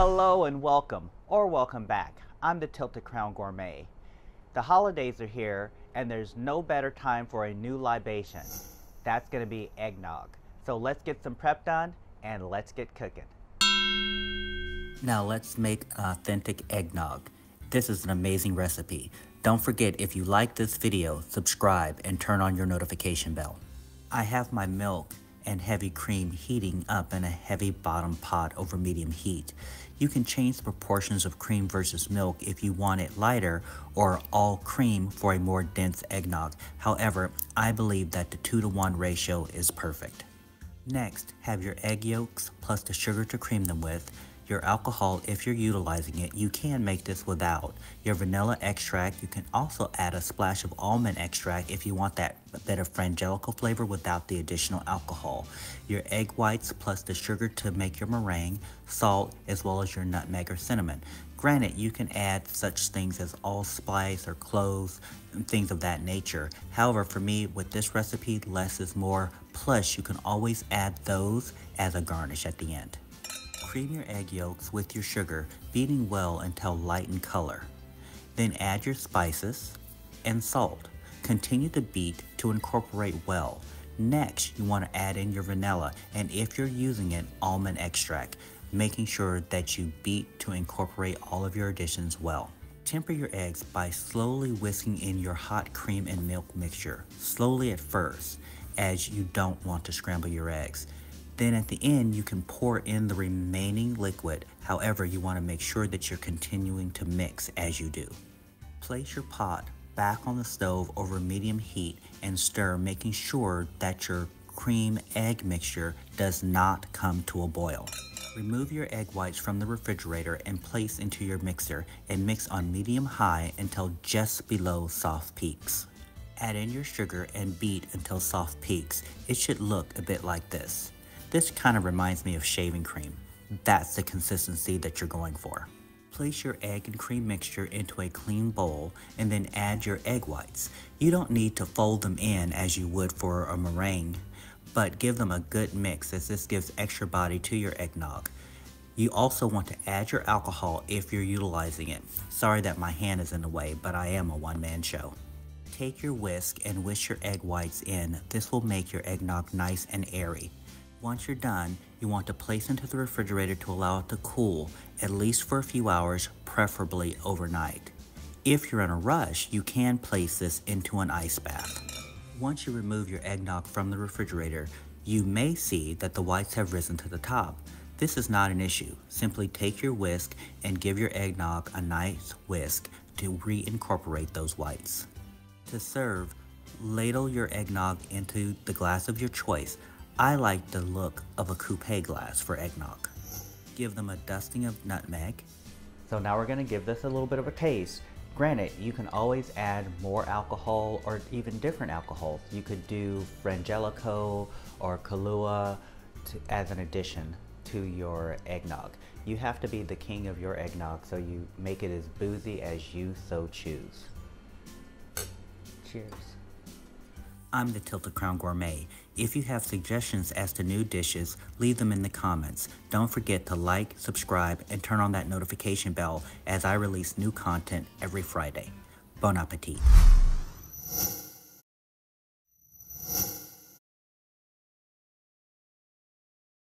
Hello and welcome, or welcome back. I'm the Tilted Crown Gourmet. The holidays are here, and there's no better time for a new libation. That's going to be eggnog. So let's get some prep done, and let's get cooking. Now let's make authentic eggnog. This is an amazing recipe. Don't forget if you like this video, subscribe and turn on your notification bell. I have my milk and heavy cream heating up in a heavy bottom pot over medium heat. You can change the proportions of cream versus milk if you want it lighter or all cream for a more dense eggnog. However, I believe that the 2 to 1 ratio is perfect. Next, have your egg yolks plus the sugar to cream them with, your alcohol if you're utilizing it. You can make this without. Your vanilla extract, you can also add a splash of almond extract if you want that of frangelico flavor without the additional alcohol. Your egg whites plus the sugar to make your meringue, salt, as well as your nutmeg or cinnamon. Granted, you can add such things as allspice or cloves and things of that nature. However, for me, with this recipe, less is more. Plus, you can always add those as a garnish at the end. Cream your egg yolks with your sugar, beating well until light in color. Then add your spices and salt. Continue to beat to incorporate well. Next, you want to add in your vanilla, and if you're using it, almond extract, making sure that you beat to incorporate all of your additions well. Temper your eggs by slowly whisking in your hot cream and milk mixture, slowly at first, as you don't want to scramble your eggs. Then at the end, you can pour in the remaining liquid. However, you want to make sure that you're continuing to mix as you do. Place your pot back on the stove over medium heat and stir, making sure that your cream egg mixture does not come to a boil. Remove your egg whites from the refrigerator and place into your mixer and mix on medium high until just below soft peaks. Add in your sugar and beat until soft peaks. It should look a bit like this. This kind of reminds me of shaving cream. That's the consistency that you're going for. Place your egg and cream mixture into a clean bowl and then add your egg whites. You don't need to fold them in as you would for a meringue, but give them a good mix as this gives extra body to your eggnog. You also want to add your alcohol if you're utilizing it. Sorry that my hand is in the way, but I am a one-man show. Take your whisk and whisk your egg whites in. This will make your eggnog nice and airy. Once you're done, you want to place into the refrigerator to allow it to cool, at least for a few hours, preferably overnight. If you're in a rush, you can place this into an ice bath. Once you remove your eggnog from the refrigerator, you may see that the whites have risen to the top. This is not an issue. Simply take your whisk and give your eggnog a nice whisk to reincorporate those whites. To serve, ladle your eggnog into the glass of your choice. I like the look of a coupe glass for eggnog. Give them a dusting of nutmeg. So now we're gonna give this a little bit of a taste. Granted, you can always add more alcohol or even different alcohols. You could do Frangelico or Kahlua to, as an addition to your eggnog. You have to be the king of your eggnog so you make it as boozy as you so choose. Cheers. I'm the Tilted Crown Gourmet. If you have suggestions as to new dishes, leave them in the comments. Don't forget to like, subscribe, and turn on that notification bell as I release new content every Friday. Bon appetit.